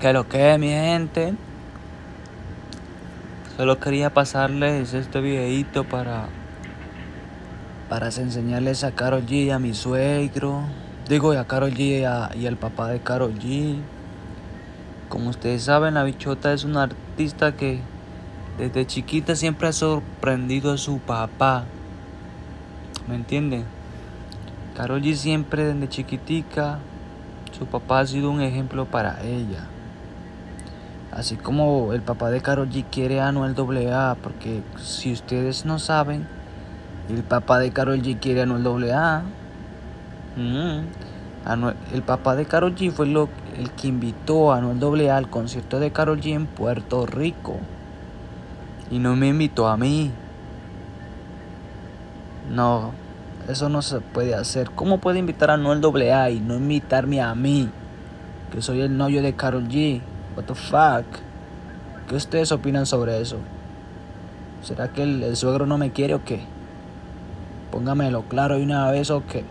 Que lo que, mi gente. Solo quería pasarles este videito para para enseñarles a Carol G y a mi suegro. Digo, a Carol G y, a, y al papá de Carol G. Como ustedes saben, la bichota es una artista que desde chiquita siempre ha sorprendido a su papá. ¿Me entienden? Carol G siempre desde chiquitica, su papá ha sido un ejemplo para ella. Así como el papá de Carol G quiere a Anuel AA, porque si ustedes no saben, el papá de Carol G quiere a Anuel AA. Mm. el papá de Carol G fue lo, el que invitó a Anuel AA al concierto de Carol G en Puerto Rico. Y no me invitó a mí. No, eso no se puede hacer. ¿Cómo puede invitar a Anuel AA y no invitarme a mí? Que soy el novio de Carol G. What the fuck? ¿Qué ustedes opinan sobre eso? ¿Será que el, suegro no me quiere o qué? Póngamelo claro y una vez o qué.